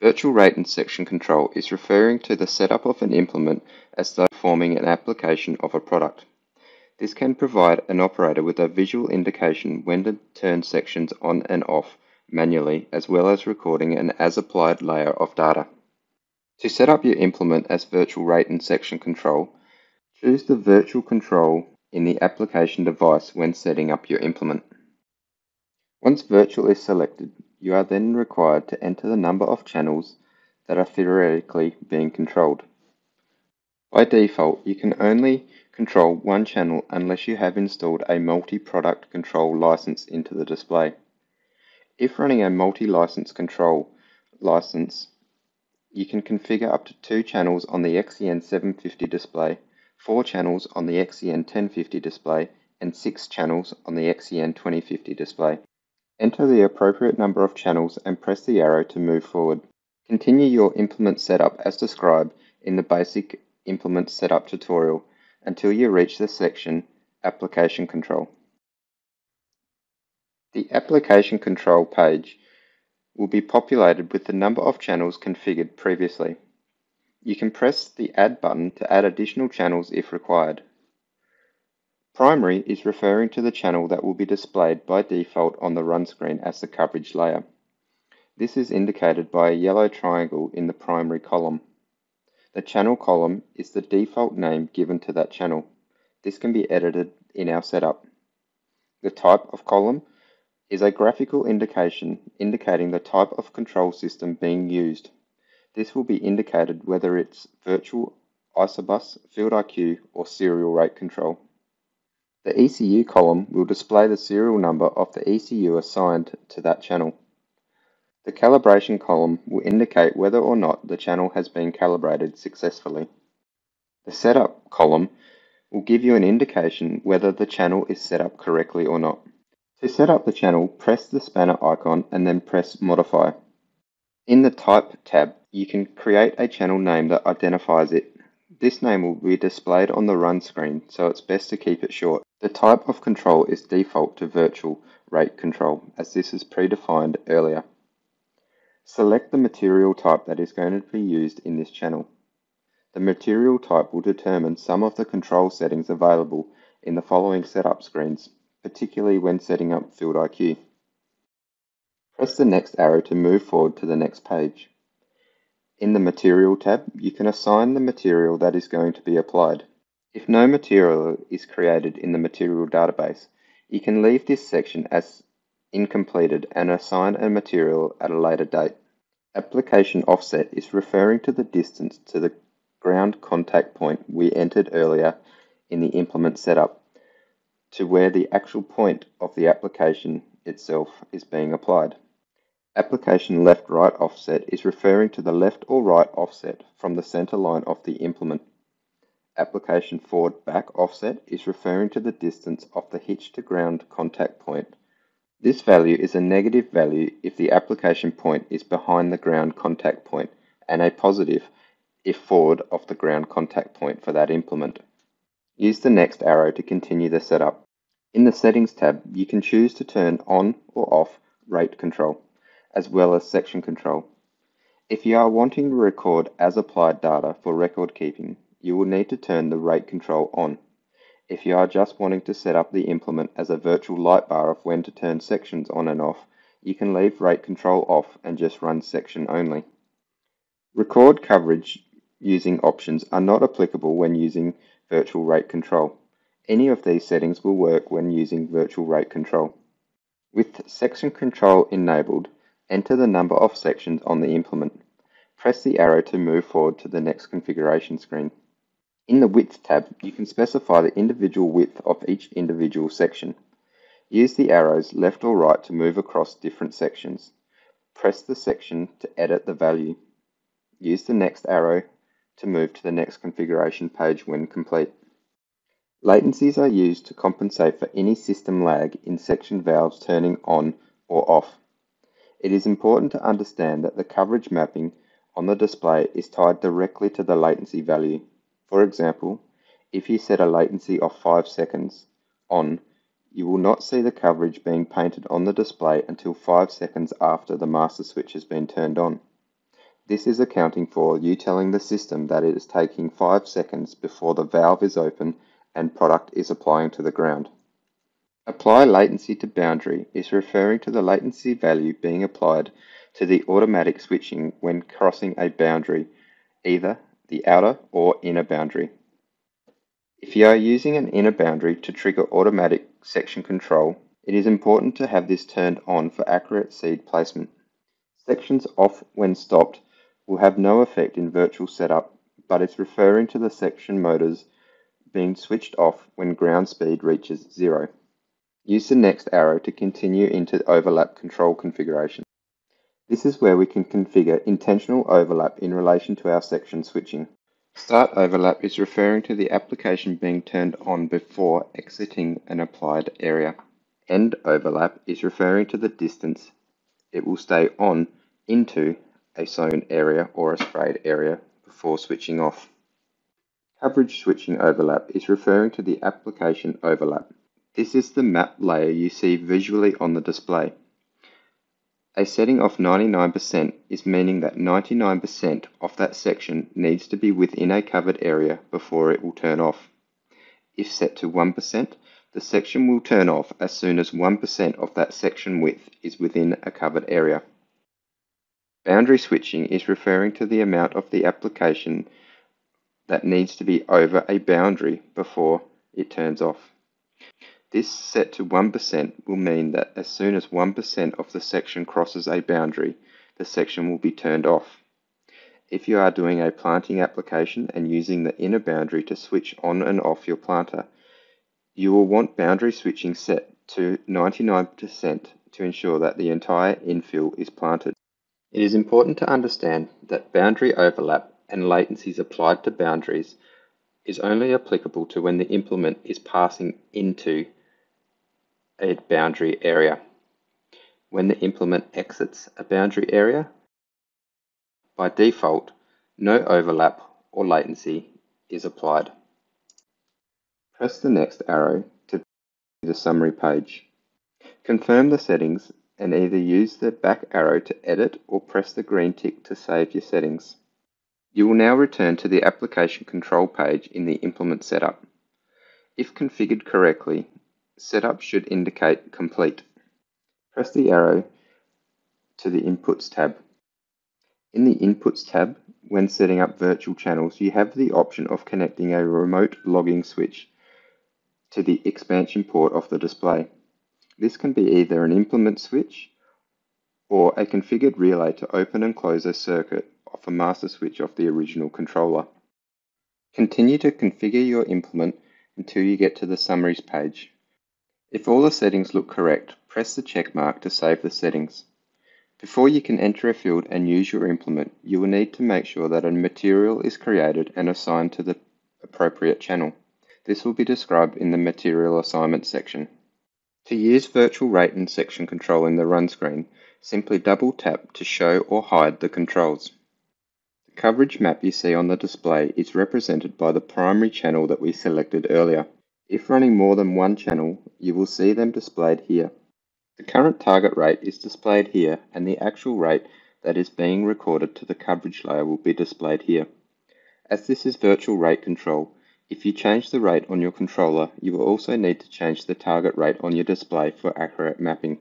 Virtual rate and section control is referring to the setup of an implement as though forming an application of a product. This can provide an operator with a visual indication when to turn sections on and off manually, as well as recording an as-applied layer of data. To set up your implement as virtual rate and section control, choose the virtual control in the application device when setting up your implement. Once virtual is selected, you are then required to enter the number of channels that are theoretically being controlled. By default, you can only control one channel unless you have installed a multi-product control license into the display. If running a multi-license control license, you can configure up to two channels on the XCN 750 display, four channels on the XCN 1050 display, and six channels on the XCN 2050 display. Enter the appropriate number of channels and press the arrow to move forward. Continue your implement setup as described in the basic implement setup tutorial until you reach the section Application Control. The Application Control page will be populated with the number of channels configured previously. You can press the Add button to add additional channels if required. Primary is referring to the channel that will be displayed by default on the run screen as the coverage layer. This is indicated by a yellow triangle in the primary column. The channel column is the default name given to that channel. This can be edited in our setup. The type of column is a graphical indication indicating the type of control system being used. This will be indicated whether it's virtual, Isobus, Field IQ, or serial rate control. The ECU column will display the serial number of the ECU assigned to that channel. The calibration column will indicate whether or not the channel has been calibrated successfully. The setup column will give you an indication whether the channel is set up correctly or not. To set up the channel, press the spanner icon and then press Modify. In the Type tab, you can create a channel name that identifies it. This name will be displayed on the run screen, so it's best to keep it short. The type of control is default to virtual rate control, as this is predefined earlier. Select the material type that is going to be used in this channel. The material type will determine some of the control settings available in the following setup screens, particularly when setting up Field IQ. Press the next arrow to move forward to the next page. In the Material tab, you can assign the material that is going to be applied. If no material is created in the material database, you can leave this section as incompleted and assign a material at a later date. Application offset is referring to the distance to the ground contact point we entered earlier in the implement setup to where the actual point of the application itself is being applied. Application left-right offset is referring to the left or right offset from the center line of the implement application forward back offset is referring to the distance of the hitch to ground contact point. This value is a negative value if the application point is behind the ground contact point and a positive if forward of the ground contact point for that implement. Use the next arrow to continue the setup. In the Settings tab, you can choose to turn on or off rate control, as well as section control. If you are wanting to record as applied data for record keeping, you will need to turn the rate control on. If you are just wanting to set up the implement as a virtual light bar of when to turn sections on and off, you can leave rate control off and just run section only. Record coverage using options are not applicable when using virtual rate control. Any of these settings will work when using virtual rate control. With section control enabled, enter the number of sections on the implement. Press the arrow to move forward to the next configuration screen. In the Width tab, you can specify the individual width of each individual section. Use the arrows left or right to move across different sections. Press the section to edit the value. Use the next arrow to move to the next configuration page when complete. Latencies are used to compensate for any system lag in section valves turning on or off. It is important to understand that the coverage mapping on the display is tied directly to the latency value. For example, if you set a latency of 5 seconds on, you will not see the coverage being painted on the display until 5 seconds after the master switch has been turned on. This is accounting for you telling the system that it is taking 5 seconds before the valve is open and product is applying to the ground. Apply latency to boundary is referring to the latency value being applied to the automatic switching when crossing a boundary, either the outer or inner boundary. If you are using an inner boundary to trigger automatic section control, it is important to have this turned on for accurate seed placement. Sections off when stopped will have no effect in virtual setup, but it's referring to the section motors being switched off when ground speed reaches zero. Use the next arrow to continue into overlap control configuration. This is where we can configure intentional overlap in relation to our section switching. Start overlap is referring to the application being turned on before exiting an applied area. End overlap is referring to the distance it will stay on into a sewn area or a sprayed area before switching off. Coverage switching overlap is referring to the application overlap. This is the map layer you see visually on the display. A setting of 99% is meaning that 99% of that section needs to be within a covered area before it will turn off. If set to 1%, the section will turn off as soon as 1% of that section width is within a covered area. Boundary switching is referring to the amount of the application that needs to be over a boundary before it turns off. This set to 1% will mean that as soon as 1% of the section crosses a boundary, the section will be turned off. If you are doing a planting application and using the inner boundary to switch on and off your planter, you will want boundary switching set to 99% to ensure that the entire infill is planted. It is important to understand that boundary overlap and latencies applied to boundaries is only applicable to when the implement is passing into a boundary area. When the implement exits a boundary area, by default, no overlap or latency is applied. Press the next arrow to the summary page. Confirm the settings and either use the back arrow to edit or press the green tick to save your settings. You will now return to the application control page in the implement setup. If configured correctly, Setup should indicate complete. Press the arrow to the Inputs tab. In the Inputs tab, when setting up virtual channels, you have the option of connecting a remote logging switch to the expansion port of the display. This can be either an implement switch or a configured relay to open and close a circuit off a master switch of the original controller. Continue to configure your implement until you get to the summaries page. If all the settings look correct, press the check mark to save the settings. Before you can enter a field and use your implement, you will need to make sure that a material is created and assigned to the appropriate channel. This will be described in the Material Assignment section. To use virtual rate and section control in the run screen, simply double tap to show or hide the controls. The coverage map you see on the display is represented by the primary channel that we selected earlier. If running more than one channel, you will see them displayed here. The current target rate is displayed here and the actual rate that is being recorded to the coverage layer will be displayed here. As this is virtual rate control, if you change the rate on your controller, you will also need to change the target rate on your display for accurate mapping.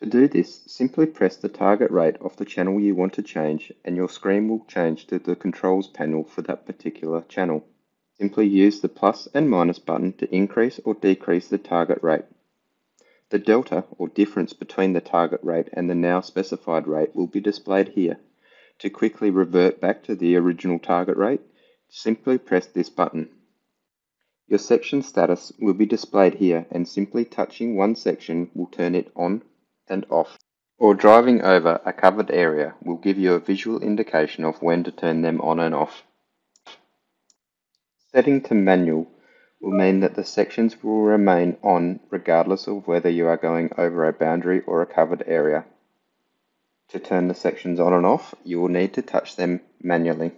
To do this, simply press the target rate of the channel you want to change and your screen will change to the controls panel for that particular channel. Simply use the plus and minus button to increase or decrease the target rate. The delta or difference between the target rate and the now specified rate will be displayed here. To quickly revert back to the original target rate, simply press this button. Your section status will be displayed here and simply touching one section will turn it on and off. Or driving over a covered area will give you a visual indication of when to turn them on and off. Setting to manual will mean that the sections will remain on regardless of whether you are going over a boundary or a covered area. To turn the sections on and off, you will need to touch them manually.